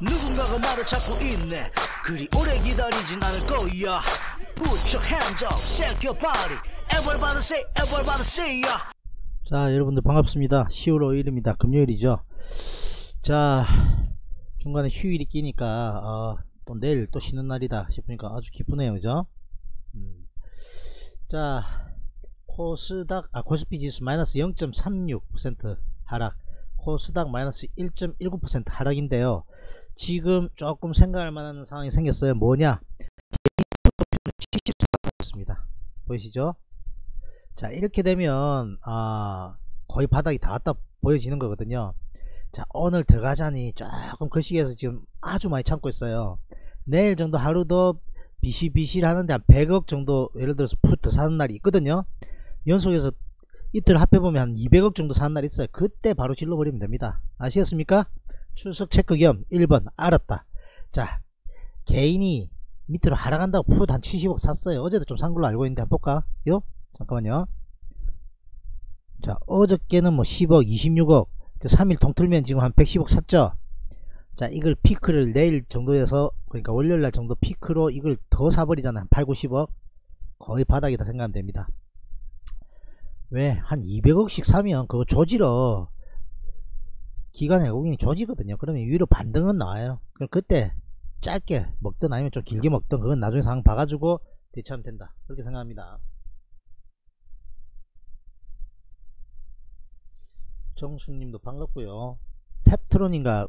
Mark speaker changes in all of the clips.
Speaker 1: 누군가가 나를 찾고 있네. 그리 오래 기다리진 않을 거야. Put your hands up, shake your body. Everybody say, everybody say ya.
Speaker 2: 자 여러분들 반갑습니다. 10월 5일입니다. 금요일이죠. 자 중간에 휴일이 끼니까 어, 또 내일 또 쉬는 날이다 싶으니까 아주 기쁘네요. 그죠? 음. 자 코스닥 아 코스피 지수 마이너스 0.36% 하락 코스닥 마이너스 1.19% 하락인데요. 지금 조금 생각할 만한 상황이 생겼어요. 뭐냐? 74%습니다. 보이시죠? 자 이렇게 되면 아 거의 바닥이 다 왔다 보여지는 거거든요. 자 오늘 들어가자니 조금 그 시기에서 지금 아주 많이 참고 있어요. 내일 정도 하루 더 비실비실 하는데 한 100억 정도 예를 들어서 푸트 사는 날이 있거든요. 연속해서 이틀 합해보면 한 200억 정도 사는 날이 있어요. 그때 바로 질러버리면 됩니다. 아시겠습니까? 출석 체크 겸 1번 알았다. 자 개인이 밑으로 하락한다고 푸드 한 70억 샀어요. 어제도 좀 산 걸로 알고 있는데 한번 볼까? 요? 잠깐만요. 자 어저께는 뭐 10억 26억 3일 통틀면 지금 한 110억 샀죠? 자 이걸 피크를 내일 정도에서 그러니까 월요일날 정도 피크로 이걸 더 사버리잖아요. 한 8, 90억. 거의 바닥이다 생각하면 됩니다 왜? 한 200억씩 사면 그거 조지러. 기관 외국인이 조지거든요. 그러면 위로 반등은 나와요. 그럼 그때 짧게 먹든 아니면 좀 길게 먹든 그건 나중에 상황 봐가지고 대처하면 된다. 그렇게 생각합니다. 정수님도 반갑고요. 펩트론인가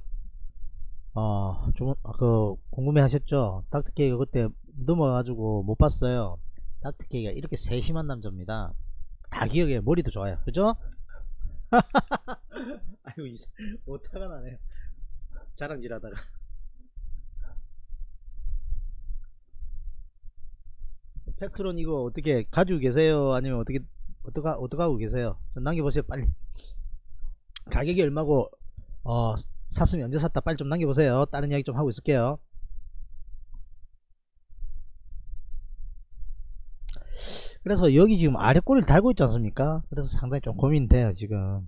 Speaker 2: 어좀 그 궁금해 하셨죠? 닥터케이가 그때 넘어가가지고 못 봤어요. 닥터케이가 이렇게 세심한 남자입니다 다 기억해 머리도 좋아요. 그죠? 아이고 오타가 나네요. 자랑질 하다가. 팩트론 이거 어떻게 가지고 계세요? 아니면 어떻게 어떡하, 어떡하고 계세요? 좀 남겨보세요 빨리. 가격이 얼마고 어 샀으면 언제 샀다 빨리 좀 남겨보세요. 다른 이야기 좀 하고 있을게요 그래서 여기 지금 아래 꼬리를 달고 있지 않습니까 그래서 상당히 좀 고민돼요 지금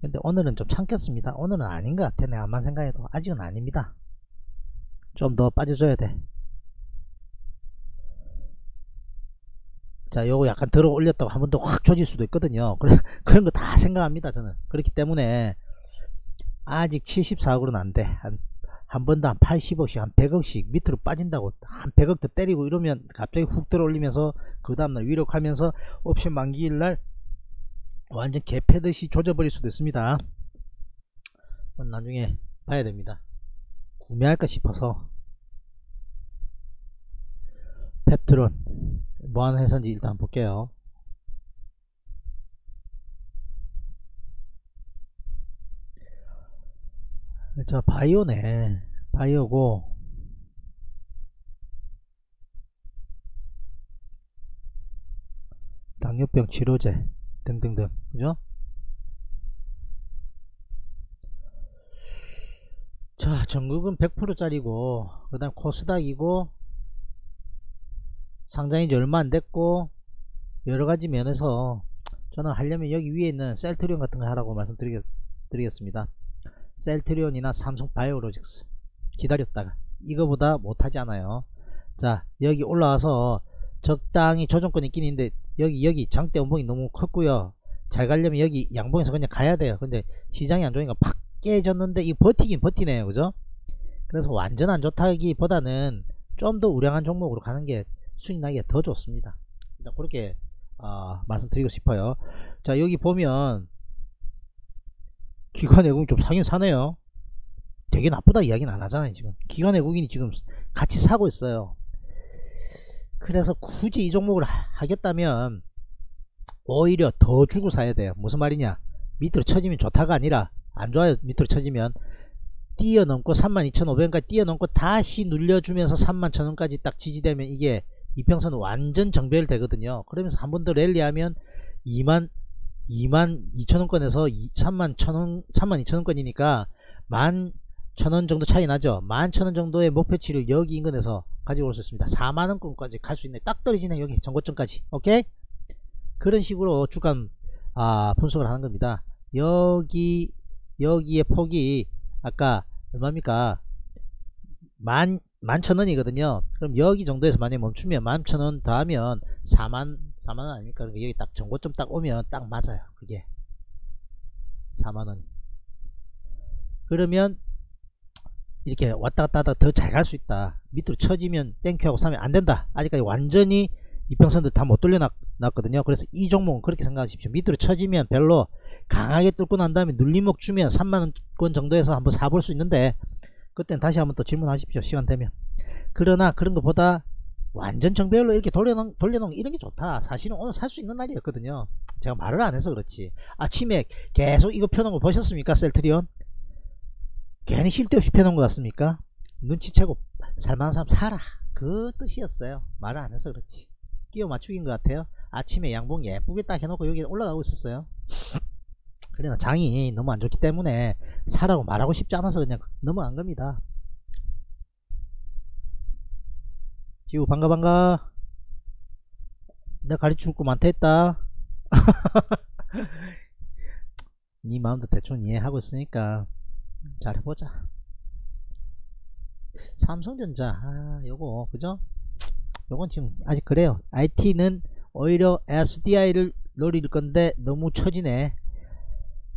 Speaker 2: 근데 오늘은 좀 참겠습니다 오늘은 아닌 것 같아 내가 만 생각해도 아직은 아닙니다 좀 더 빠져줘야 돼 자, 요거 약간 들어 올렸다고 한 번 더 확 조질 수도 있거든요. 그래, 그런 거 다 생각합니다, 저는. 그렇기 때문에, 아직 74억으로는 안 돼. 한, 한 번도 한 80억씩, 한 100억씩 밑으로 빠진다고 한 100억 더 때리고 이러면 갑자기 훅 들어 올리면서, 그 다음날 위력하면서 옵션 만기일날 완전 개패듯이 조져버릴 수도 있습니다. 나중에 봐야 됩니다. 구매할까 싶어서. 펩트론. 뭐 하는 회사인지 일단 볼게요. 자, 바이오네. 바이오고, 당뇨병 치료제 등등등. 그죠? 자, 전국은 100%짜리고, 그 다음 코스닥이고, 상장이 얼마 안 됐고 여러가지 면에서 저는 하려면 여기 위에 있는 셀트리온 같은 거 하라고 말씀드리겠습니다 셀트리온이나 삼성 바이오로직스. 기다렸다가. 이거보다 못하지 않아요. 자 여기 올라와서 적당히 조정권 있긴 있는데 여기 여기 장대 원봉이 너무 컸고요. 잘 가려면 여기 양봉에서 그냥 가야 돼요. 근데 시장이 안 좋으니까 팍 깨졌는데 이 버티긴 버티네요. 그죠? 그래서 완전 안 좋다기보다는 좀 더 우량한 종목으로 가는 게 수익 나기가 더 좋습니다. 일단 그렇게 어, 말씀드리고 싶어요. 자 여기 보면 기관 외국인 좀 사긴 사네요. 되게 나쁘다 이야기는 안 하잖아요 지금. 기관 외국인이 지금 같이 사고 있어요. 그래서 굳이 이 종목을 하겠다면 오히려 더 주고 사야 돼요. 무슨 말이냐? 밑으로 쳐지면 좋다가 아니라 안 좋아요. 밑으로 쳐지면 뛰어넘고 32,500원까지 뛰어넘고 다시 눌려주면서 31,000원까지 딱 지지되면 이게 이평선은 완전 정별되거든요. 그러면서 한 번 더 랠리하면 2만 2만 2천원권에서 3만 1천원 3만 2천원권이니까 만 천원 정도 차이 나죠. 만 천원 정도의 목표치를 여기 인근에서 가지고 올 수 있습니다. 4만원권까지 갈 수 있네. 딱 떨어지네 여기 정고점까지. 오케이? 그런 식으로 주간 아, 분석을 하는 겁니다. 여기 여기에 폭이 아까 얼마입니까? 만, 만천원이거든요. 그럼 여기 정도에서 만약에 멈추면 만천원 더하면 4만, 4만원 아닙니까? 그러니까 여기 딱 정고점 딱 오면 딱 맞아요. 그게. 4만원. 그러면 이렇게 왔다 갔다 하다 더잘 갈 수 있다. 밑으로 쳐지면 땡큐하고 사면 안 된다. 아직까지 완전히 이평선들 다 못 돌려놨거든요. 그래서 이 종목은 그렇게 생각하십시오. 밑으로 쳐지면 별로 강하게 뚫고 난 다음에 눌림목 주면 3만원 정도에서 한번 사볼 수 있는데 그땐 다시 한번 또 질문하십시오. 시간 되면. 그러나 그런 것보다 완전 정배열로 이렇게 돌려놓은, 돌려놓은 이런 게 좋다. 사실은 오늘 살 수 있는 날이었거든요. 제가 말을 안 해서 그렇지. 아침에 계속 이거 펴놓은 거 보셨습니까? 셀트리온? 괜히 쉴데 없이 펴놓은 것 같습니까? 눈치채고 살만한 사람 사라. 그 뜻이었어요. 말을 안 해서 그렇지. 끼워 맞추긴 것 같아요. 아침에 양봉 예쁘게 딱 해놓고 여기 올라가고 있었어요. 그러나 장이 너무 안 좋기 때문에 사라고 말하고 싶지 않아서 그냥 넘어간 겁니다. 지우 반가 반가. 내가 가르쳐줄 거 많다 했다. 네 마음도 대충 이해하고 있으니까 잘 해보자. 삼성전자 아 요거 그죠? 요건 지금 아직 그래요. IT는 오히려 SDI를 노릴 건데 너무 처지네.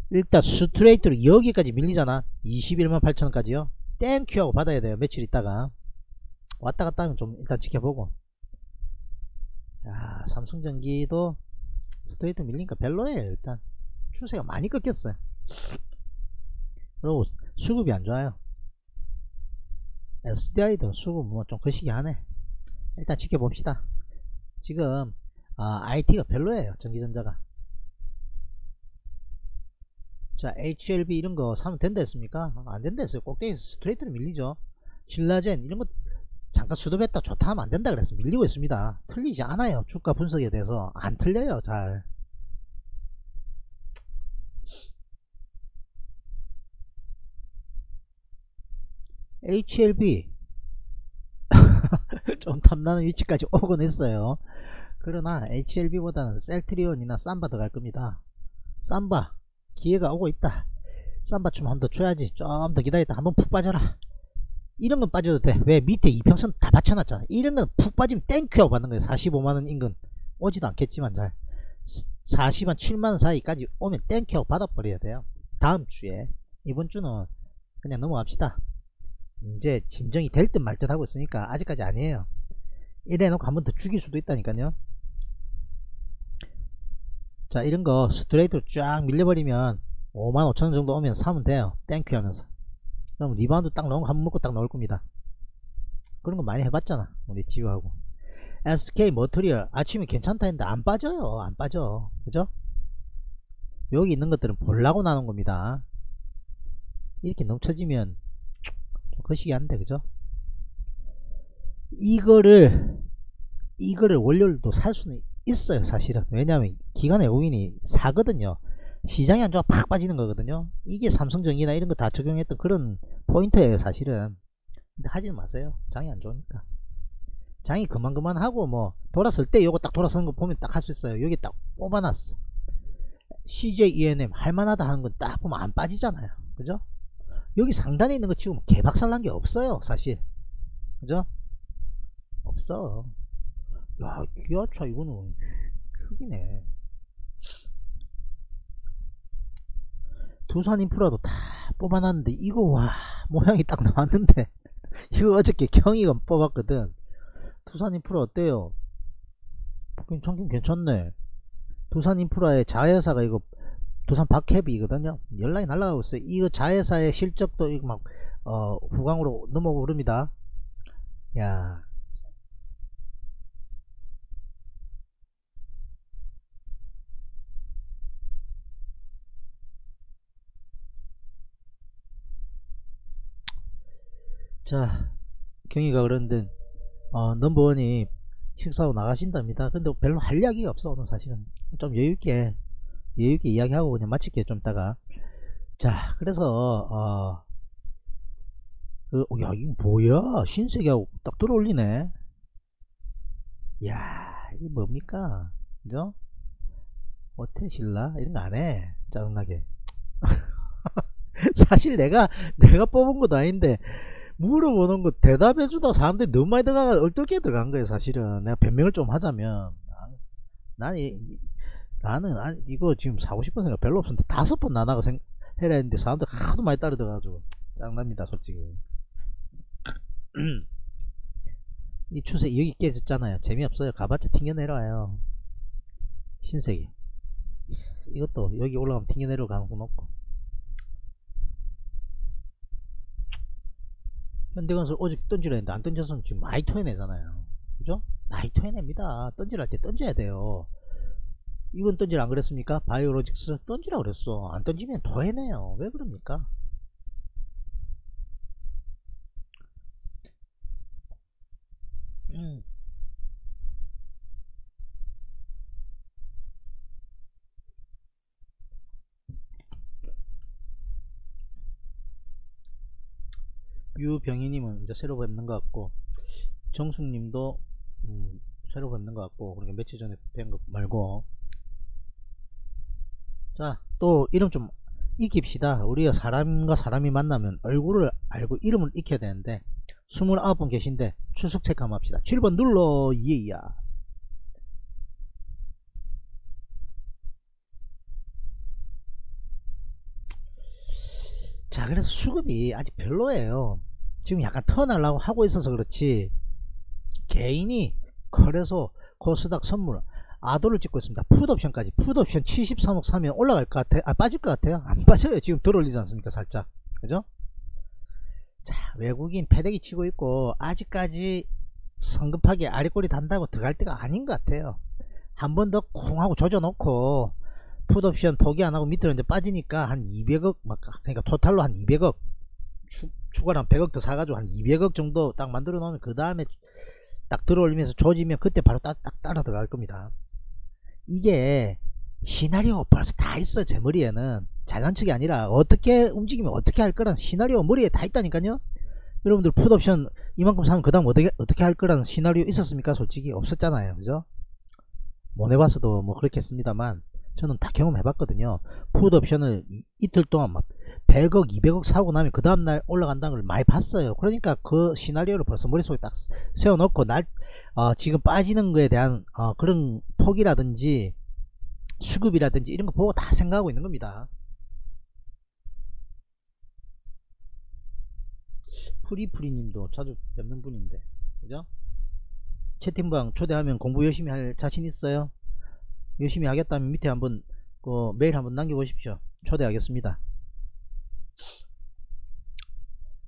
Speaker 2: 일단 스트레이트로 여기까지 밀리잖아. 21만 8천원까지요. thank you 하고 받아야 돼요 며칠 있다가 왔다 갔다 하면 좀 일단 지켜보고. 야 삼성전기도 스트레이트 밀리니까 별로예요 일단. 추세가 많이 꺾였어요. 그리고 수급이 안 좋아요. SDI도 수급 뭐 좀 거시기 하네. 일단 지켜봅시다. 지금 아, IT가 별로예요 전기전자가. 자 HLB 이런 거 사면 된다 했습니까? 안 된다 했어요. 꼭대기 스트레이트로 밀리죠. 신라젠 이런 거 잠깐 수도했다 좋다 하면 안 된다 그래서 밀리고 있습니다. 틀리지 않아요. 주가 분석에 대해서. 안 틀려요 잘. HLB 좀 탐나는 위치까지 오곤 했어요. 그러나 HLB보다는 셀트리온이나 삼바 더갈 겁니다. 삼바. 기회가 오고 있다. 삼바 좀한번 더 줘야지. 좀 더 기다렸다. 한번 푹 빠져라 이런 건 빠져도 돼. 왜? 밑에 이평선 다 받쳐놨잖아. 이런 건 푹 빠지면 thank you하고 받는 거예요 45만원 인근. 오지도 않겠지만 잘. 40만 7만원 사이까지 오면 thank you하고 받아버려야 돼요. 다음 주에. 이번 주는 그냥 넘어갑시다. 이제 진정이 될 듯 말 듯 하고 있으니까 아직까지 아니에요. 이래 놓고 한 번 더 죽일 수도 있다니까요. 자 이런거 스트레이트로 쫙 밀려버리면 5만 5천원 정도 오면 사면 돼요. thank you 하면서 그럼 리바운드 딱 넣은 거 한 번 먹고 딱 나올 겁니다. 그런 거 많이 해봤잖아 우리 지우하고. SK 머터리얼 아침에 괜찮다 했는데 안 빠져요 안 빠져. 그죠? 여기 있는 것들은 볼라고 나눈 겁니다. 이렇게 넘쳐지면 좀 거시기 한데 그죠? 이거를 이거를 원료를도 살 수는 있어요 사실은. 왜냐하면 기관의 오인이 사거든요 시장이 안 좋아 팍 빠지는 거거든요. 이게 삼성전기나 이런 거 다 적용했던 그런 포인트예요 사실은. 근데 하지는 마세요. 장이 안 좋으니까. 장이 그만 그만 하고 뭐 돌았을 때 요거 딱 돌아서는 거 보면 딱 할 수 있어요. 여기 딱 뽑아놨어. CJ ENM 할만하다 하는 건 딱 보면 안 빠지잖아요. 그죠? 여기 상단에 있는 거 지금 개박살 난 게 없어요 사실. 그죠? 없어. 야 기아차 이거는 크기네 두산 인프라도 다 뽑아놨는데 이거 와 모양이 딱 나왔는데. 이거 어저께 경이가 뽑았거든. 두산 인프라 어때요? 괜찮긴 괜찮네. 두산 인프라의 자회사가 이거 두산 박해비거든요. 연락이 날라가고 있어요. 이거 자회사의 실적도 이거 막 어, 후광으로 넘어오고 그럽니다. 야 자 경희가 그런데 어, 넘버원이 식사하고 나가신답니다. 근데 별로 할 이야기가 없어 오늘 사실은. 좀 여유있게 여유있게 이야기하고 그냥 마칠게요 좀 이따가. 자 그래서 어, 그, 어, 야 이거 뭐야? 신세계하고 딱 들어올리네. 야 이게 뭡니까? 그죠? 호텔 신라? 이런 거 안해 짜증나게. 사실 내가 내가 뽑은 것도 아닌데 물어보는 거 대답해주다 사람들이 너무 많이 들어가 어떻게 들어간 거예요 사실은. 내가 변명을 좀 하자면. 나는 이- 나는 아, 이거 지금 사고 싶은 생각 별로 없었는데 다섯 번 나나가 생, 해라 했는데 사람들 하도 많이 따라 들어가지고 짱납니다 솔직히. 이 추세 여기 깨졌잖아요. 재미없어요. 가봤자 튕겨내려와요. 신세계. 이것도 여기 올라가면 튕겨내려 가는 건 없고 현대건설 어제 던지려 했는데 안 던졌으면 지금 많이 토해내잖아요 그죠? 많이 토해냅니다 던지라 할때 던져야 돼요 이건 던지라 안 그랬습니까? 바이오로직스 던지라 그랬어 안 던지면 토해내요 왜 그럽니까? 음. 유병희님은 이제 새로 뵙는 것 같고 정숙님도 음, 새로 뵙는 것 같고 그러니까 며칠 전에 뵌거 말고. 자 또 이름 좀 익힙시다. 우리가 사람과 사람이 만나면 얼굴을 알고 이름을 익혀야 되는데 29분 계신데 출석 체크 한번 합시다. 7번 눌러 예야. 자 그래서 수급이 아직 별로예요 지금 약간 턴하려고 하고 있어서 그렇지 개인이 거래소 코스닥 선물 아도를 찍고 있습니다. 풋옵션까지. 풋옵션 73억 사면 올라갈 것 같아 아 빠질 것 같아요? 안 빠져요. 지금 들어올리지 않습니까 살짝. 그죠? 자 외국인 패대기 치고 있고 아직까지 성급하게 아리꼬리 단다고 들어갈 때가 아닌 것 같아요. 한 번 더 쿵 하고 조져 놓고 풋옵션 포기 안 하고 밑으로 이제 빠지니까 한 200억 막 그러니까 토탈로 한 200억 추, 추가로 한 100억 더 사가지고 한 200억 정도 딱 만들어 놓으면 그 다음에 딱 들어올리면서 조지면 그때 바로 딱, 딱 따라 들어갈 겁니다. 이게 시나리오 벌써 다 있어 제 머리에는. 잘난 척이 아니라 어떻게 움직이면 어떻게 할 거라는 시나리오 머리에 다 있다니까요. 여러분들 풋옵션 이만큼 사면 그 다음 어떻게 어떻게 할 거라는 시나리오 있었습니까? 솔직히 없었잖아요. 그죠? 못 해봤어도 뭐 그렇겠습니다만 저는 다 경험해 봤거든요 풋옵션을 이, 이틀 동안 막 100억 200억 사고 나면 그 다음날 올라간다는 걸 많이 봤어요 그러니까 그 시나리오를 벌써 머릿속에 딱 세워놓고 날 어, 지금 빠지는 거에 대한 어, 그런 폭이라든지 수급이라든지 이런 거 보고 다 생각하고 있는 겁니다 프리프리님도 자주 뵙는 분인데 그죠? 채팅방 초대하면 공부 열심히 할 자신 있어요? 열심히 하겠다면 밑에 한번 그 메일 한번 남겨보십시오. 초대하겠습니다.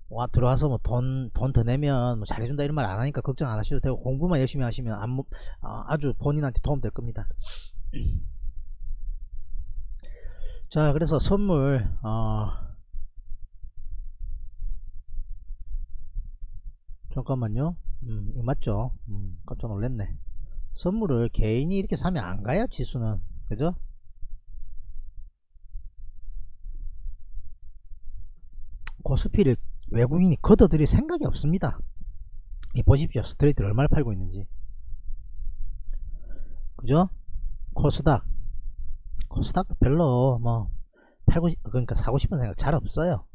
Speaker 2: 와 들어와서 뭐 돈 돈 더 내면 뭐 잘해준다 이런 말 안 하니까 걱정 안 하셔도 되고 공부만 열심히 하시면 안, 어, 아주 본인한테 도움 될 겁니다. 자 그래서 선물 어, 잠깐만요. 음 맞죠? 음 깜짝 놀랐네 선물을 개인이 이렇게 사면 안 가요 지수는. 그죠? 고스피를 외국인이 걷어들일 생각이 없습니다. 이 보십시오. 스트레이트를 얼마나 팔고 있는지. 그죠? 코스닥. 코스닥 별로 뭐 팔고 싶- 그러니까 사고 싶은 생각 잘 없어요.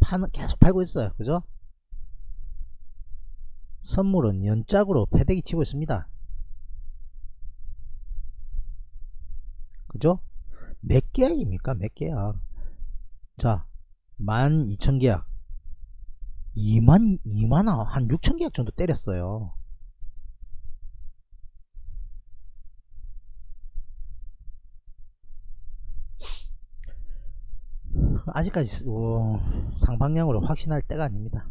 Speaker 2: 파는 계속 팔고 있어요. 그죠? 선물은 연짝으로 패대기 치고 있습니다 그죠? 몇 계약입니까? 몇 계약? 자 12,000계약. 2만 2만 한 6천 계약 정도 때렸어요. 아직까지 어, 상방향으로 확신할 때가 아닙니다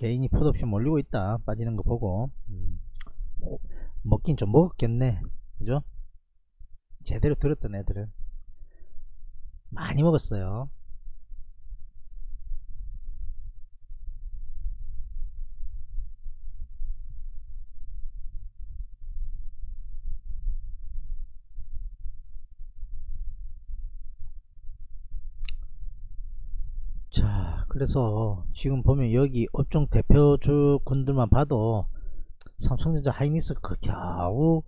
Speaker 2: 개인이 풋옵션 몰리고 있다 빠지는 거 보고 음, 뭐, 먹긴 좀 먹었겠네. 그죠? 제대로 들었던 애들은 많이 먹었어요 자 그래서 지금 보면 여기 업종 대표주 군들만 봐도 삼성전자 하이닉스가 그 겨우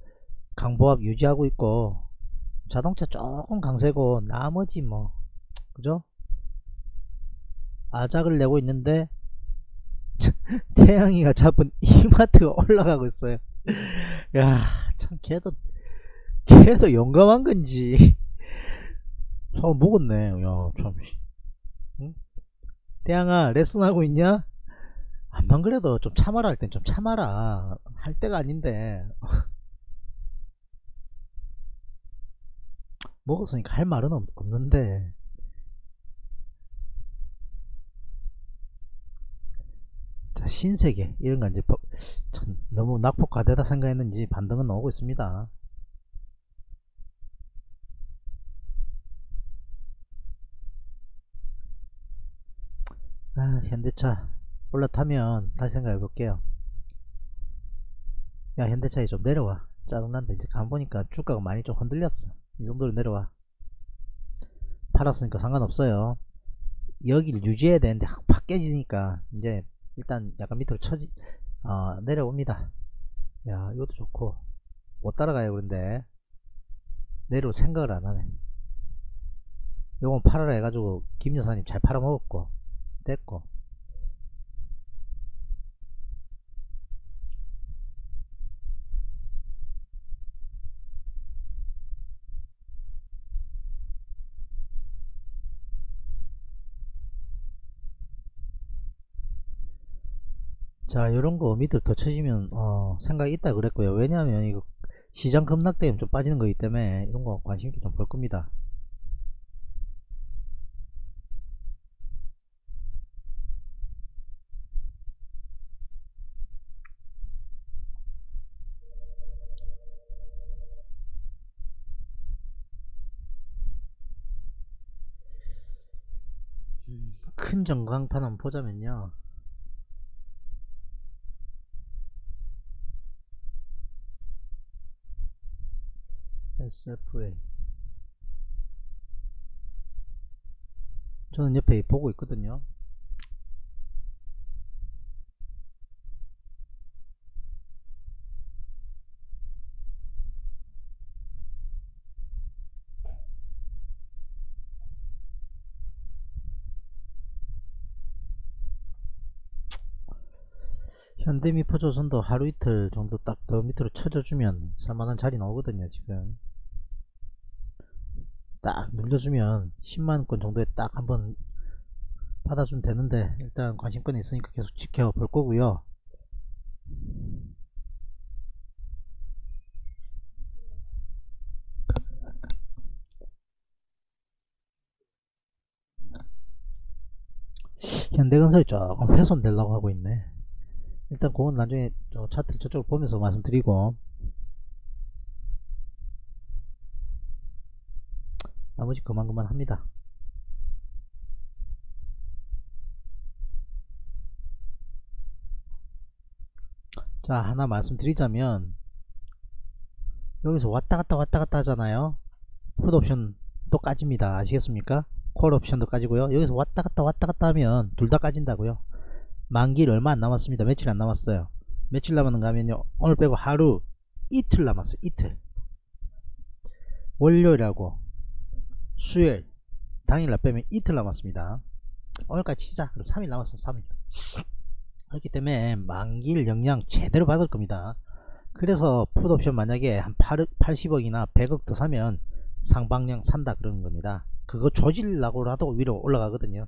Speaker 2: 강보합 유지하고 있고 자동차 조금 강세고 나머지 뭐 그죠? 아작을 내고 있는데 태양이가 잡은 이마트가 올라가고 있어요. 야, 참 걔도 걔도 용감한 건지. 참 먹었네. 야, 참. 응? 태양아, 레슨하고 있냐? 안만 그래도 좀 참아라 할 땐 좀 참아라. 할 때가 아닌데. 먹었으니까 할 말은 없, 없는데. 자, 신세계 이런 거 이제 너무 낙폭과대다 생각했는지 반등은 나오고 있습니다. 아, 현대차 올라타면 다시 생각해 볼게요. 야, 현대차에 좀 내려와. 짜증난다. 이제 간 보니까 주가가 많이 좀 흔들렸어. 이 정도로 내려와. 팔았으니까 상관없어요. 여기를 유지해야 되는데 확 깨지니까 이제 일단 약간 밑으로 쳐지 어, 내려옵니다. 야 이것도 좋고 못 따라가요 그런데 내려올 생각을 안 하네. 요건 팔아라 해가지고 김 여사님 잘 팔아먹었고 됐고. 자 요런 거 밑으로 더 쳐지면 어, 생각이 있다 그랬고요. 왜냐하면 이거 시장 급락 때문에 좀 빠지는 거기 때문에 이런 거 관심 있게 좀 볼 겁니다 큰 전광판 한번 보자면요. SFA 저는 옆에 보고 있거든요 현대미 포조선도 하루 이틀 정도 딱 더 밑으로 쳐져주면 살만한 자리 나오거든요 지금. 딱 눌려주면 10만원권 정도에 딱 한번 받아주면 되는데 일단 관심권이 있으니까 계속 지켜볼 거고요. 현대건설이 조금 훼손되려고 하고 있네 일단 그건 나중에 저 차트 저쪽을 보면서 말씀드리고. 나머지 그만 그만 합니다. 자 하나 말씀드리자면 여기서 왔다갔다 왔다갔다 하잖아요. 풋옵션 또 까집니다. 아시겠습니까? 콜 옵션도 까지고요. 여기서 왔다갔다 왔다갔다 하면 둘 다 까진다고요 만기일 얼마 안 남았습니다. 며칠 안 남았어요. 며칠 남았는가 하면요. 오늘 빼고 하루 이틀 남았어요. 이틀. 월요일하고 수요일 당일날 빼면 이틀 남았습니다. 오늘까지 치자. 그럼 3일 남았어 3일. 그렇기 때문에 만기일 영향 제대로 받을 겁니다. 그래서 풋옵션 만약에 한 80억이나 100억 더 사면 상방령 산다 그러는 겁니다. 그거 조질라고라도 위로 올라가거든요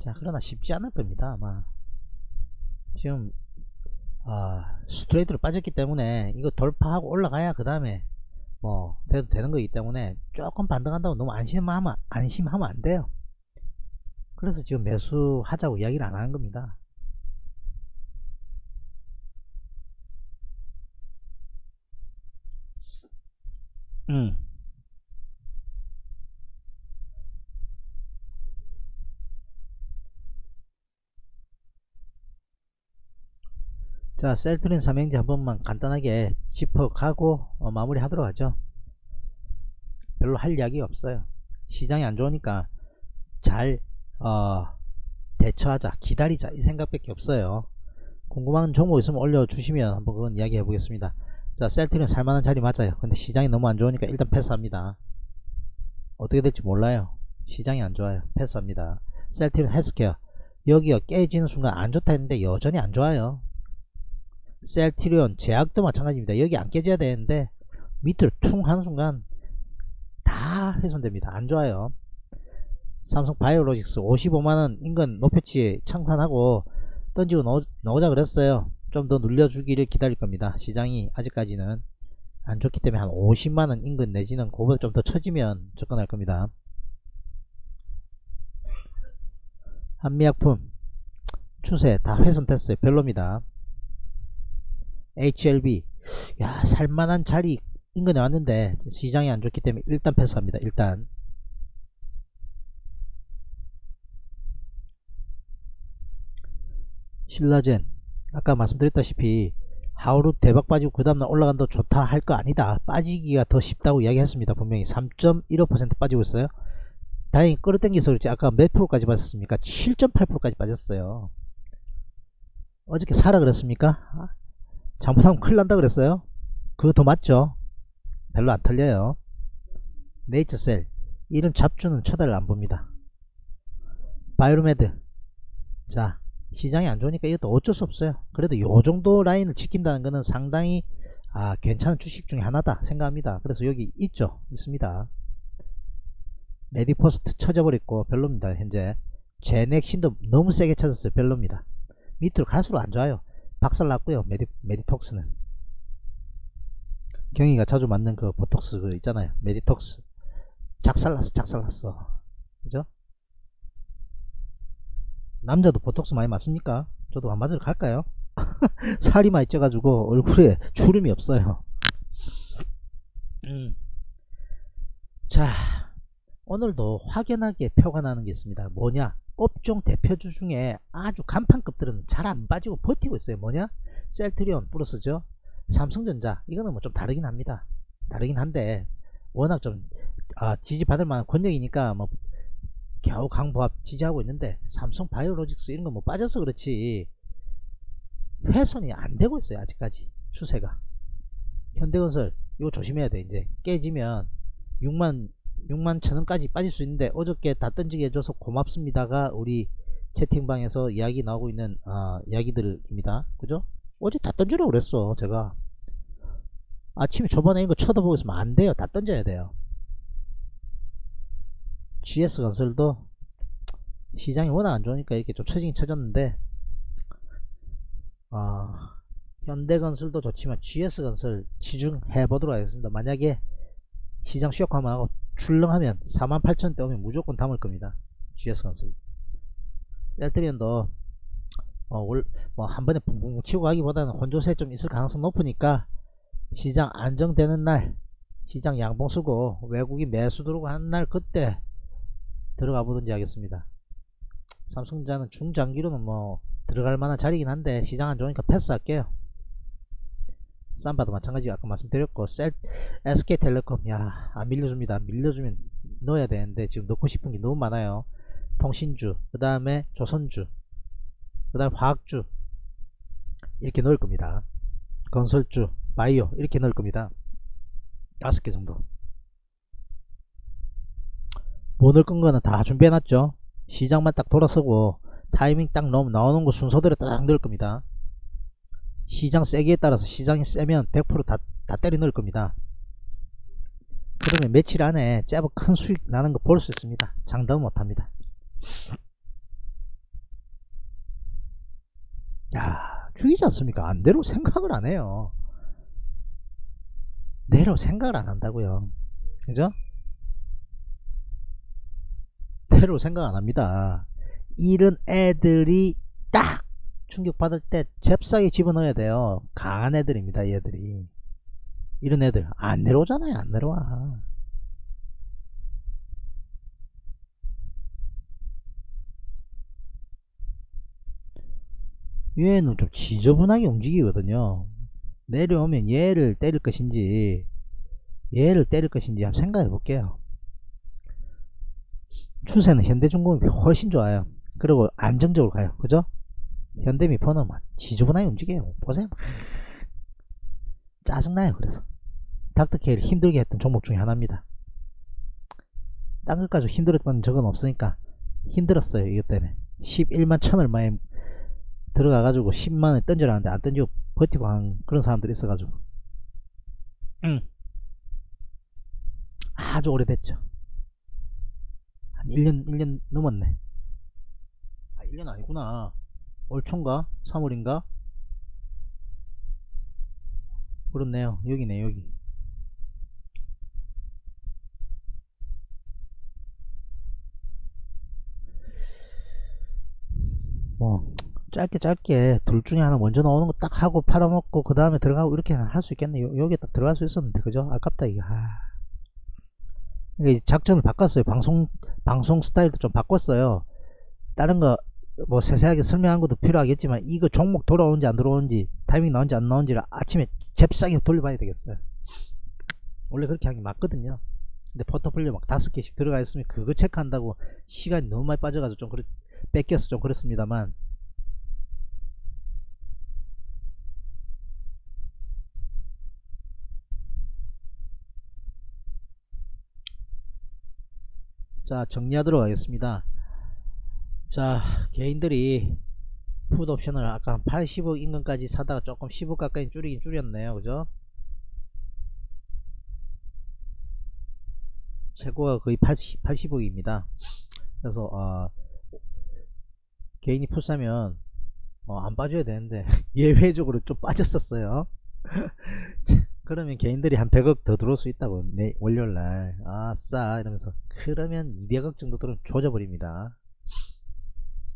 Speaker 2: 자 그러나 쉽지 않을 겁니다 아마. 지금 아 스트레이트로 빠졌기 때문에 이거 돌파하고 올라가야 그 다음에 뭐 돼도 되는 거기 때문에 조금 반등한다고 너무 안심하면 안심하면 안 돼요. 그래서 지금 매수하자고 이야기를 안 하는 겁니다 음. 자 셀트린 삼행지 한 번만 간단하게 짚어가고 어, 마무리 하도록 하죠. 별로 할 이야기 없어요. 시장이 안 좋으니까 잘 어, 대처하자 기다리자 이 생각밖에 없어요. 궁금한 종목 있으면 올려주시면 한번 그건 이야기 해보겠습니다. 자 셀트리온 살만한 자리 맞아요. 근데 시장이 너무 안 좋으니까 일단 패스합니다. 어떻게 될지 몰라요. 시장이 안 좋아요. 패스합니다. 셀트리온 헬스케어. 여기가 깨지는 순간 안 좋다 했는데 여전히 안 좋아요 셀트리온 제약도 마찬가지입니다. 여기 안 깨져야 되는데 밑을 퉁 하는 순간 다 훼손됩니다. 안 좋아요. 삼성 바이오로직스 55만원 인근 목표치 청산하고 던지고 넣, 넣으자 그랬어요. 좀 더 눌려주기를 기다릴 겁니다. 시장이 아직까지는 안 좋기 때문에 한 50만원 인근 내지는 그보다 좀 더 처지면 접근할 겁니다. 한미약품 추세 다 훼손됐어요. 별로입니다 HLB 야 살만한 자리 인근에 왔는데 시장이 안 좋기 때문에 일단 패스합니다 일단. 신라젠 아까 말씀드렸다시피 하루 대박 빠지고 그 다음날 올라간다 좋다 할 거 아니다. 빠지기가 더 쉽다고 이야기했습니다 분명히. 3.15% 빠지고 있어요. 다행히 끌어당겨서 그렇지 아까 몇 프로까지 빠졌습니까? 7.8%까지 빠졌어요. 어저께 사라 그랬습니까? 아, 잘못하면 큰일 난다 그랬어요? 그거 더 맞죠? 별로 안 틀려요. 네이처셀 이런 잡주는 쳐다를 안 봅니다. 바이오메드. 자 시장이 안 좋으니까 이것도 어쩔 수 없어요. 그래도 요 정도 라인을 지킨다는 것은 상당히 아 괜찮은 주식 중에 하나다 생각합니다. 그래서 여기 있죠? 있습니다. 메디포스트 쳐져버렸고 별로입니다 현재. 제넥신도 너무 세게 쳐졌어요 별로입니다. 밑으로 갈수록 안 좋아요 박살났고요 메디, 메디톡스는 경희가 자주 맞는 그 보톡스 그 있잖아요 메디톡스 작살났어 작살났어 그죠 남자도 보톡스 많이 맞습니까? 저도 안 맞으러 갈까요? 살이 많이 쪄가지고 얼굴에 주름이 없어요. 음. 자, 오늘도 확연하게 표가 나는 게 있습니다. 뭐냐? 업종 대표주 중에 아주 간판급들은 잘 안 빠지고 버티고 있어요. 뭐냐? 셀트리온 플러스죠. 삼성전자 이거는 뭐 좀 다르긴 합니다. 다르긴 한데 워낙 좀 아, 지지받을 만한 권력이니까 뭐 겨우 강보합 지지하고 있는데 삼성 바이오로직스 이런 거 뭐 빠져서 그렇지 훼손이 안 되고 있어요 아직까지 추세가 현대건설 이거 조심해야 돼 이제 깨지면 6만 6만 천원까지 빠질 수 있는데 어저께 다 던지게 해줘서 고맙습니다가 우리 채팅방에서 이야기 나오고 있는 아, 이야기들입니다. 그죠? 어제 다 던지라고 그랬어 제가. 아침에 저번에 이거 쳐다보고 있으면 안 돼요. 다 던져야 돼요. GS건설도 시장이 워낙 안 좋으니까 이렇게 좀 처지긴 처졌는데 어, 현대건설도 좋지만 GS건설 치중해 보도록 하겠습니다. 만약에 시장 쇼크하면 하고 출렁하면 48,000대 오면 무조건 담을 겁니다. GS건설 셀트리온도 어, 뭐 한 번에 붕붕 치고 가기보다는 혼조세 좀 있을 가능성 높으니까 시장 안정되는 날 시장 양봉 쓰고 외국인 매수 들어오고 하는 날 그때 들어가 보든지 하겠습니다. 삼성전자는 중장기로는 뭐 들어갈 만한 자리긴 한데 시장 안 좋으니까 패스할게요. 쌈바도 마찬가지 아까 말씀드렸고 셀 SK텔레콤 야 안 밀려줍니다. 밀려주면 넣어야 되는데 지금 넣고 싶은 게 너무 많아요. 통신주 그 다음에 조선주 그 다음 화학주 이렇게 넣을 겁니다. 건설주 바이오 이렇게 넣을 겁니다. 다섯 개 정도 뭐 넣을 건가는 다 준비해놨죠 시장만 딱 돌아서고 타이밍 딱 나오는 거 순서대로 딱 넣을 겁니다 시장 세기에 따라서 시장이 세면 100%다 다 때려 넣을 겁니다. 그러면 며칠 안에 제법 큰 수익 나는 거 볼 수 있습니다. 장담 못합니다. 야 죽이지 않습니까? 안대로 생각을 안 해요. 내로 생각을 안 한다고요. 그죠? 대로 생각 안 합니다. 이런 애들이 딱 충격받을 때 잽싸게 집어넣어야 돼요. 강한 애들입니다. 얘들이. 이런 애들 안 내려오잖아요. 안 내려와. 얘는 좀 지저분하게 움직이거든요. 내려오면 얘를 때릴 것인지 얘를 때릴 것인지 한번 생각해 볼게요. 추세는 현대중공업이 훨씬 좋아요. 그리고 안정적으로 가요. 그죠? 현대미포는 막 지저분하게 움직여요. 보세요. 짜증나요. 그래서 닥터케이를 힘들게 했던 종목 중에 하나입니다. 딴 것까지 힘들었던 적은 없으니까 힘들었어요. 이것 때문에 11만 천 얼마에 들어가가지고 10만원 던져라는데 안 던지고 버티고 한 그런 사람들이 있어가지고 응. 아주 오래됐죠. 한 1년 1년 넘었네. 아 1년 아니구나. 올 초인가? 3월인가? 그렇네요. 여기네 여기. 뭐 짧게 짧게 둘 중에 하나 먼저 나오는 거 딱 하고 팔아먹고 그 다음에 들어가고 이렇게 할 수 있겠네 요, 여기에 딱 들어갈 수 있었는데 그죠 아깝다 이게 아. 작전을 바꿨어요 방송 방송 스타일도 좀 바꿨어요 다른 거 뭐 세세하게 설명한 것도 필요하겠지만 이거 종목 돌아오는지 안 돌아오는지 타이밍 나오는지 안 나오는지를 아침에 잽싸게 돌려봐야 되겠어요. 원래 그렇게 하기 맞거든요. 근데 포트폴리오 막 다섯 개씩 들어가 있으면 그거 체크한다고 시간이 너무 많이 빠져가지고 좀 그렇, 뺏겨서 좀 그렇습니다만. 자 정리하도록 하겠습니다 자 개인들이 풋옵션을 아까 한 80억 인근까지 사다가 조금 10억 가까이 줄이긴 줄였네요. 그죠? 최고가 거의 80, 80억입니다. 그래서 어, 개인이 풋 사면 어, 안 빠져야 되는데 예외적으로 좀 빠졌었어요. 그러면 개인들이 한 100억 더 들어올 수 있다고 내 월요일날. 아싸! 이러면서 그러면 200억 정도 들으면 조져버립니다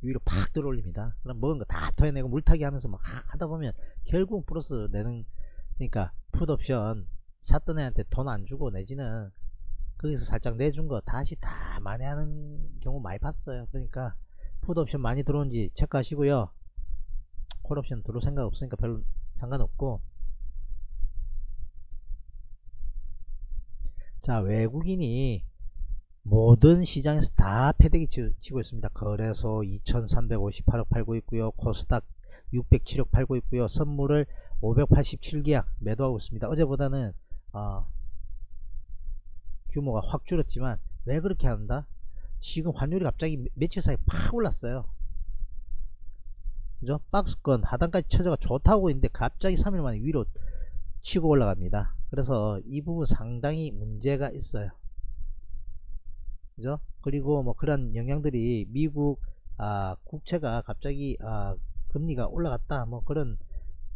Speaker 2: 위로 팍 들어올립니다. 그럼 먹은 거 다 토해내고 물타기 하면서 막 하다 보면 결국 플러스 내는 그러니까 풋옵션 샀던 애한테 돈 안 주고 내지는 거기서 살짝 내준 거 다시 다 만회하는 경우 많이 봤어요. 그러니까 풋옵션 많이 들어온지 체크하시고요. 콜옵션 들어올 생각 없으니까 별로 상관없고. 자 외국인이 모든 시장에서 다 패대기 치고 있습니다. 거래소 2358억 팔고 있고요. 코스닥 607억 팔고 있고요. 선물을 587계약 매도하고 있습니다. 어제보다는 어, 규모가 확 줄었지만 왜 그렇게 한다? 지금 환율이 갑자기 며칠 사이 팍 올랐어요. 그죠? 박스권 하단까지 쳐져가 좋다고 있는데 갑자기 3일 만에 위로 치고 올라갑니다. 그래서 이 부분 상당히 문제가 있어요. 그죠? 그리고 뭐 그런 영향들이 미국 아, 국채가 갑자기 아, 금리가 올라갔다. 뭐 그런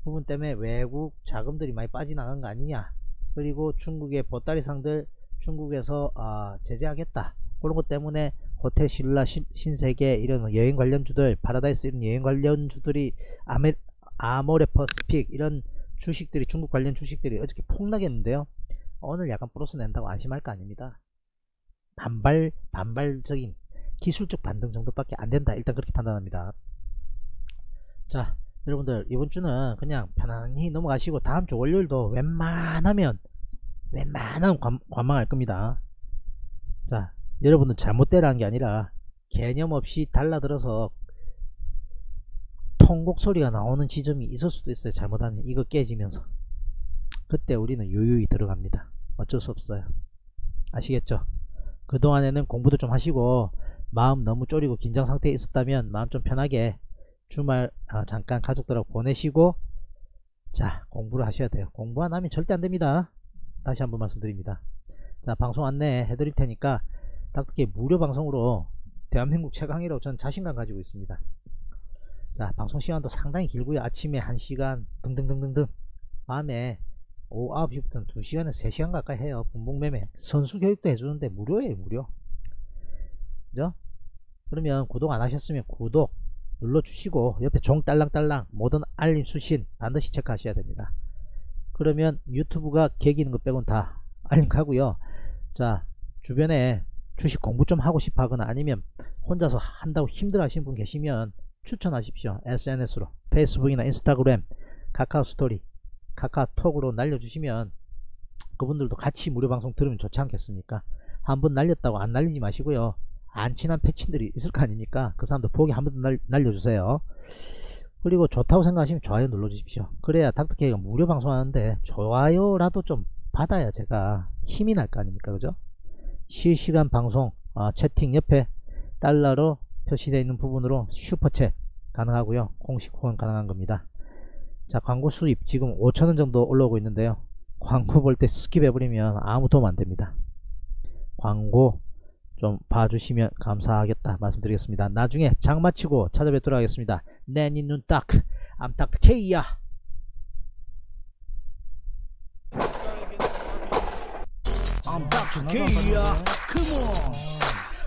Speaker 2: 부분 때문에 외국 자금들이 많이 빠져나간 거 아니냐. 그리고 중국의 보따리 상들 중국에서 아, 제재하겠다. 그런 것 때문에 호텔 신라 신, 신세계 이런 여행 관련주들 파라다이스 이런 여행 관련주들이 아메, 아모레 퍼시픽 이런 주식들이 중국 관련 주식들이 어저께 폭락했는데요. 오늘 약간 플러스 낸다고 안심할 거 아닙니다 반발 반발적인 기술적 반등 정도밖에 안 된다. 일단 그렇게 판단합니다. 자 여러분들 이번 주는 그냥 편안히 넘어가시고 다음 주 월요일도 웬만하면 웬만하면 관, 관망할 겁니다. 자 여러분은 잘못되라는 게 아니라 개념 없이 달라들어서 통곡 소리가 나오는 지점이 있을 수도 있어요. 잘못하면 이거 깨지면서. 그때 우리는 유유히 들어갑니다. 어쩔 수 없어요. 아시겠죠 그동안에는 공부도 좀 하시고 마음 너무 졸이고 긴장 상태에 있었다면 마음 좀 편하게 주말 아, 잠깐 가족들하고 보내시고 자 공부를 하셔야 돼요. 공부 안 하면 절대 안됩니다. 다시 한번 말씀드립니다. 자 방송 안내 해드릴 테니까 딱히 무료 방송으로 대한민국 최강이라고 저는 자신감 가지고 있습니다. 자 방송 시간도 상당히 길고요. 아침에 1시간 등등등등등. 밤에 오후 9시부터는 2시간에 3시간 가까이 해요. 분봉매매. 선수 교육도 해주는데 무료예요 무료. 그죠? 그러면 구독 안 하셨으면 구독 눌러주시고 옆에 종 딸랑딸랑 모든 알림 수신 반드시 체크하셔야 됩니다. 그러면 유튜브가 개기는 것 빼곤 다 알림 가고요. 자 주변에 주식 공부 좀 하고 싶어 하거나 아니면 혼자서 한다고 힘들어 하시는 분 계시면 추천하십시오. SNS로. 페이스북이나 인스타그램 카카오 스토리 카카오톡으로 날려주시면 그분들도 같이 무료 방송 들으면 좋지 않겠습니까 한번 날렸다고 안 날리지 마시고요 안 친한 패친들이 있을 거 아닙니까? 그 사람들 보기 한번더 날려주세요. 그리고 좋다고 생각하시면 좋아요 눌러주십시오. 그래야 닥터케이가 무료 방송하는데 좋아요라도 좀 받아야 제가 힘이 날 거 아닙니까? 그죠? 실시간 방송 아, 채팅 옆에 달러로 표시되어 있는 부분으로 슈퍼챗 가능하고요. 공식 후원 가능한 겁니다. 자 광고 수입 지금 5천원 정도 올라오고 있는데요. 광고 볼 때 스킵해버리면 아무 도움 안됩니다. 광고 좀 봐주시면 감사하겠다 말씀드리겠습니다. 나중에 장 마치고 찾아뵙도록 하겠습니다. 내니 눈딱
Speaker 1: Dr. K야 Come on